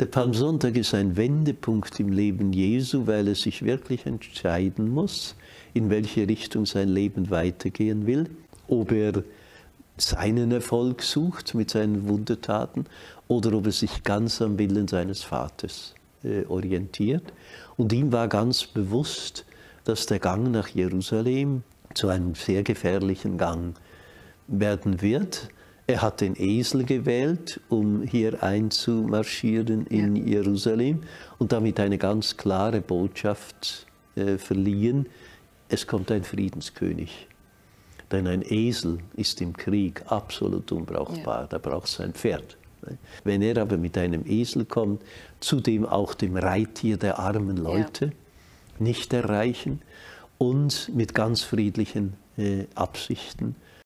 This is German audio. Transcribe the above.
Der Palmsonntag ist ein Wendepunkt im Leben Jesu, weil er sich wirklich entscheiden muss, in welche Richtung sein Leben weitergehen will. Ob er seinen Erfolg sucht mit seinen Wundertaten oder ob er sich ganz am Willen seines Vaters äh, orientiert. Und ihm war ganz bewusst, dass der Gang nach Jerusalem zu einem sehr gefährlichen Gang werden wird. Er hat den Esel gewählt, um hier einzumarschieren in ja. Jerusalem und damit eine ganz klare Botschaft äh, verliehen. Es kommt ein Friedenskönig. Denn ein Esel ist im Krieg absolut unbrauchbar. Ja. Da braucht es ein Pferd. Wenn er aber mit einem Esel kommt, zudem auch dem Reittier der armen Leute, ja. nicht erreichen und mit ganz friedlichen äh, Absichten,